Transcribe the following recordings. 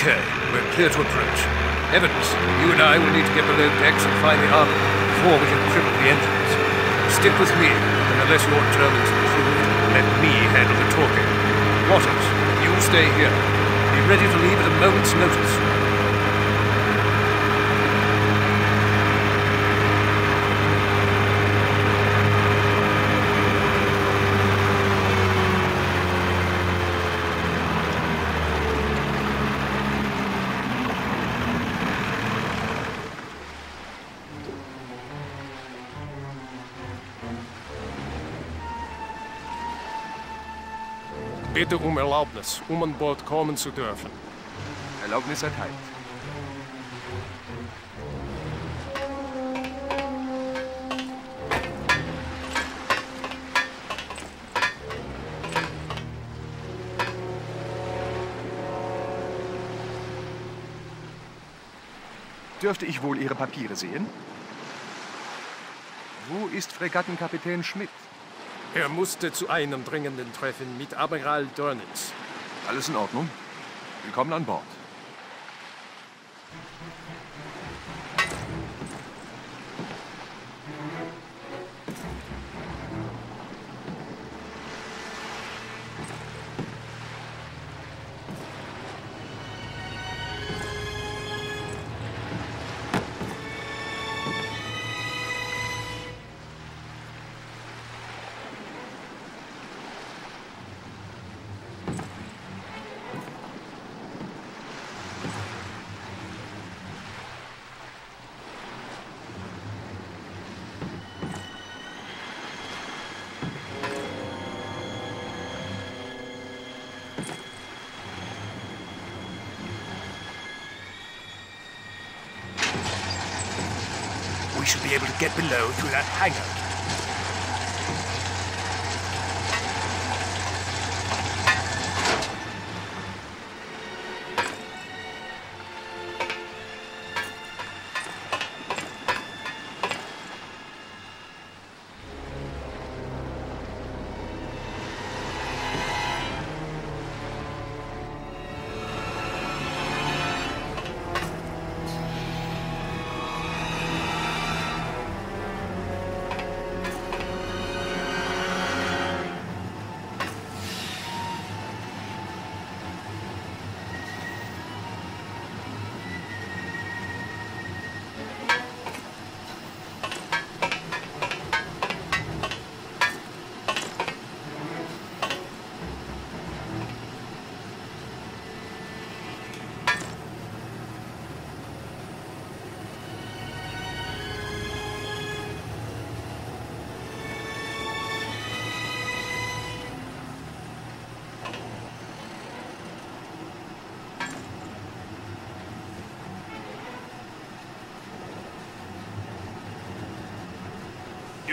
Okay, we're clear to approach. Evans, you and I will need to get below decks and find the Ark before we can cripple the engines. Stick with me, and unless your Germans improve, let me handle the talking. Waters, you stay here. Be ready to leave at a moment's notice. Bitte um Erlaubnis, um an Bord kommen zu dürfen. Erlaubnis erteilt. Dürfte ich wohl Ihre Papiere sehen? Wo ist Fregattenkapitän Schmidt? Er musste zu einem dringenden Treffen mit Admiral Dönitz. Alles in Ordnung. Willkommen an Bord. Be able to get below through that hangar.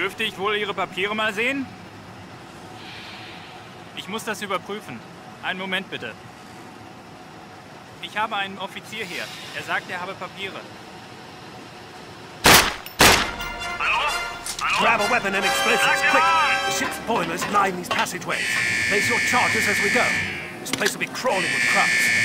Dürfte ich wohl Ihre Papiere mal sehen? Ich muss das überprüfen. Einen Moment bitte. Ich habe einen Offizier hier. Er sagt, er habe Papiere. Grab a weapon and explosives, quick! The ship's boilers line these passageways. Place your charges as we go. This place will be crawling with Krupps.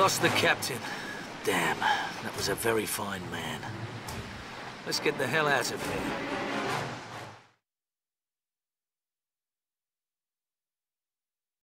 Lost the captain. Damn, that was a very fine man. Let's get the hell out of here.